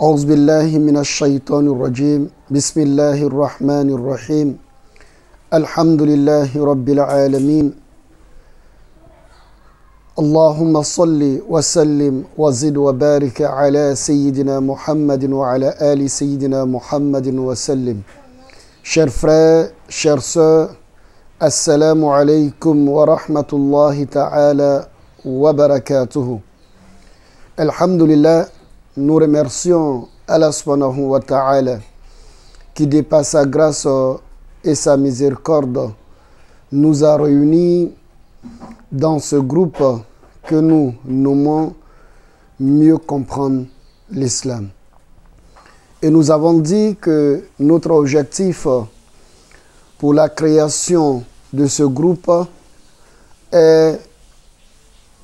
أعوذ بالله من الشيطان الرجيم. بسم الله الرحمن الرحيم. الحمد لله رب العالمين. اللهم صل وسلم وزد وبارك على سيدنا محمد وعلى آل سيدنا محمد وسلم. Chers frères, chères sœurs, Assalamu alaikum wa rahmatullahi ta'ala wa barakatuhu. Nous remercions Allah subhanahu wa ta'ala qui, dépasse sa grâce et sa miséricorde, nous a réunis dans ce groupe que nous nommons Mieux comprendre l'islam. Et nous avons dit que notre objectif pour la création de ce groupe est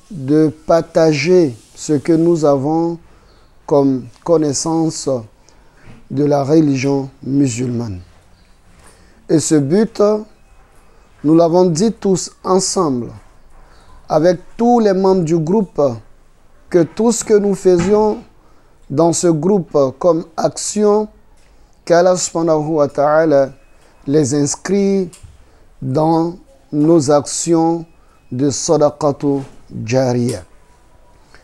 de partager ce que nous avons comme connaissance de la religion musulmane. Et ce but, nous l'avons dit tous ensemble, avec tous les membres du groupe, que tout ce que nous faisions dans ce groupe comme action, qu'Allah les inscrit dans nos actions de sadaqatu jariya.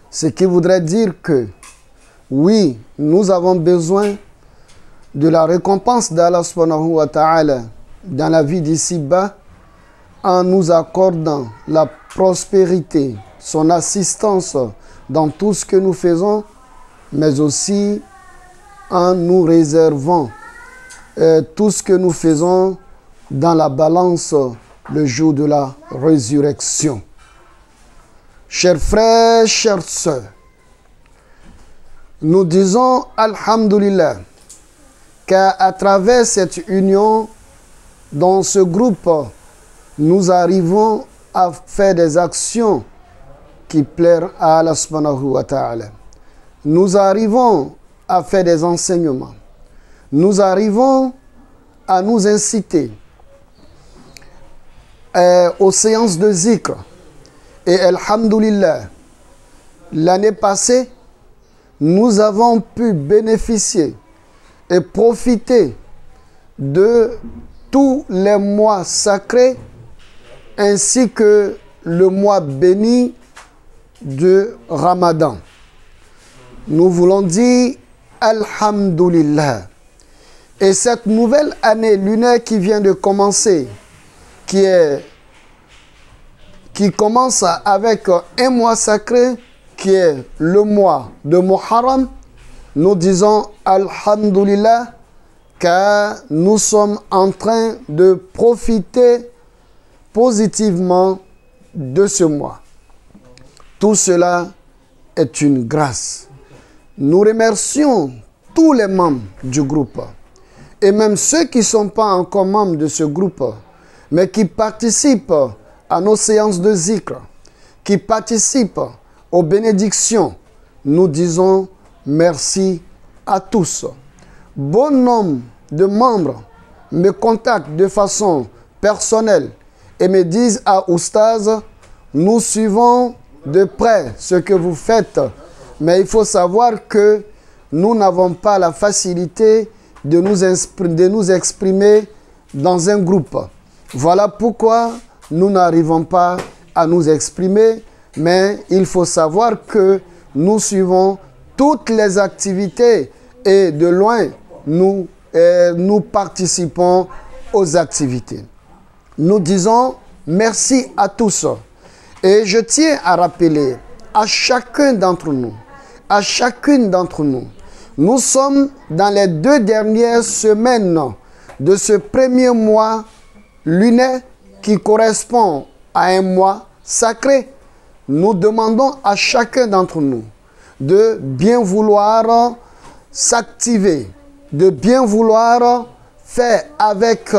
Ce qui voudrait dire que, oui, nous avons besoin de la récompense d'Allah subhanahu wa ta'ala dans la vie d'ici-bas en nous accordant la prospérité, son assistance dans tout ce que nous faisons, mais aussi en nous réservant euh, tout ce que nous faisons dans la balance le jour de la résurrection. Chers frères, chères sœurs, nous disons Alhamdulillah qu'à travers cette union, dans ce groupe, nous arrivons à faire des actions qui plairent à Allah subhanahu wa ta'ala. Nous arrivons à faire des enseignements. Nous arrivons à nous inciter euh, aux séances de zikr. Et Alhamdulillah, l'année passée, nous avons pu bénéficier et profiter de tous les mois sacrés ainsi que le mois béni de Ramadan. Nous voulons dire Alhamdulillah. Et cette nouvelle année lunaire qui vient de commencer, qui, qui commence avec un mois sacré, qui est le mois de Muharram, nous disons Alhamdulillah, car nous sommes en train de profiter positivement de ce mois. Tout cela est une grâce. Nous remercions tous les membres du groupe et même ceux qui ne sont pas encore membres de ce groupe, mais qui participent à nos séances de zikr, qui participent aux bénédictions. Nous disons merci à tous. Bon nombre de membres me contactent de façon personnelle et me disent à Oustaz, nous suivons de près ce que vous faites, mais il faut savoir que nous n'avons pas la facilité de nous, de nous exprimer dans un groupe. Voilà pourquoi nous n'arrivons pas à nous exprimer, mais il faut savoir que nous suivons toutes les activités et de loin, nous, euh, nous participons aux activités. Nous disons merci à tous. Et je tiens à rappeler à chacun d'entre nous, à chacune d'entre nous, nous sommes dans les deux dernières semaines de ce premier mois lunaire qui correspond à un mois sacré. Nous demandons à chacun d'entre nous de bien vouloir s'activer, de bien vouloir faire avec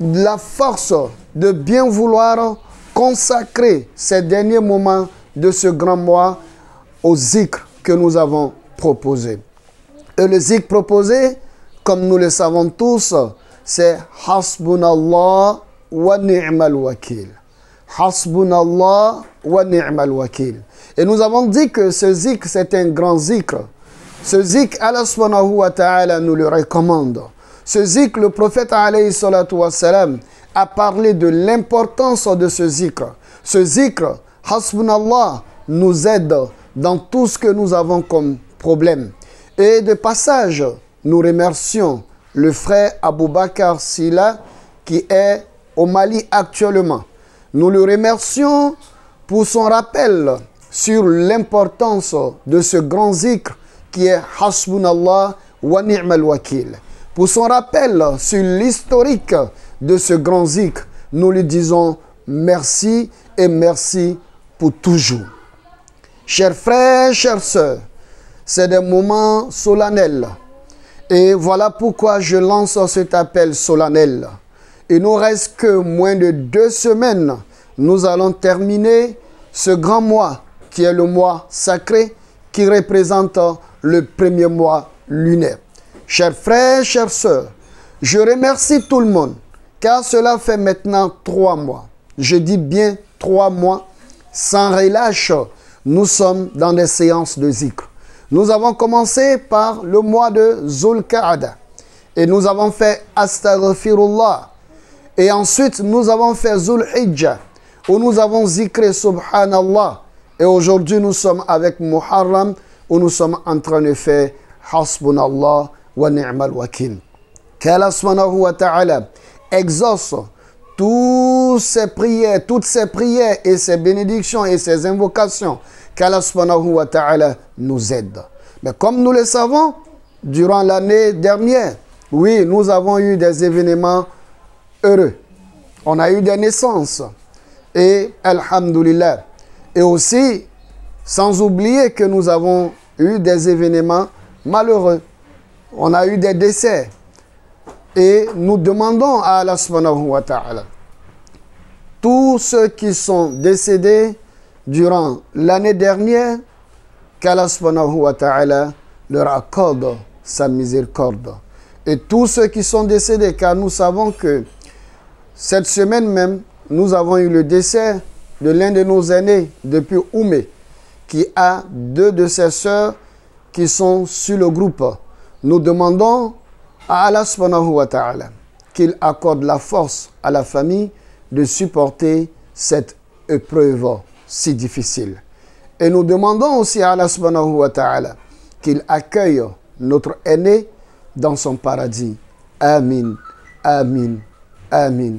la force, de bien vouloir consacrer ces derniers moments de ce grand mois au zikr que nous avons proposé. Et le zikr proposé, comme nous le savons tous, c'est Hasbunallah wa ni'mal wakil. Hasbunallah wa ni'mal wakil. Et nous avons dit que ce zikr, c'est un grand zikr. Ce zik, Allah wa ta'ala nous le recommande. Ce zik, le prophète alayhi salatu wa a parlé de l'importance de ce zikr. Ce zikr, hasbunallah, nous aide dans tout ce que nous avons comme problème. Et de passage, nous remercions le frère Abou Bakar Silla qui est au Mali actuellement. Nous le remercions pour son rappel sur l'importance de ce grand zikr qui est Hasbunallah wa ni'mal wakil. Pour son rappel sur l'historique de ce grand zikr, nous lui disons merci et merci pour toujours. Chers frères, chères sœurs, c'est des moments solennels. Et voilà pourquoi je lance cet appel solennel. Il nous reste que moins de deux semaines. Nous allons terminer ce grand mois qui est le mois sacré qui représente le premier mois lunaire. Chers frères, chères sœurs, je remercie tout le monde car cela fait maintenant trois mois. Je dis bien trois mois sans relâche. Nous sommes dans des séances de zikr. Nous avons commencé par le mois de Zulqa'ada et nous avons fait Astaghfirullah. Et ensuite, nous avons fait Zulhijjah où nous avons zikré Subhanallah. Et aujourd'hui, nous sommes avec Muharram où nous sommes en train de faire Hasbunallah wa ni'mal wakil. Qu'Allah subhanahu wa ta'ala exauce toutes ces prières, toutes ces prières et ces bénédictions et ces invocations qu'Allah subhanahu wa ta'ala nous aide. Mais comme nous le savons, durant l'année dernière, oui, nous avons eu des événements heureux. On a eu des naissances. Et Alhamdulillah. Et aussi, sans oublier que nous avons eu des événements malheureux. On a eu des décès. Et nous demandons à Allah subhanahu wa ta'ala, tous ceux qui sont décédés durant l'année dernière, qu'Allah subhanahu wa ta'ala leur accorde sa miséricorde. Et tous ceux qui sont décédés, car nous savons que cette semaine même, nous avons eu le décès de l'un de nos aînés depuis Oumé, qui a deux de ses sœurs qui sont sur le groupe. Nous demandons à Allah subhanahu wa ta'ala qu'il accorde la force à la famille de supporter cette épreuve si difficile. Et nous demandons aussi à Allah subhanahu wa ta'ala qu'il accueille notre aîné dans son paradis. Amin, amin, amin.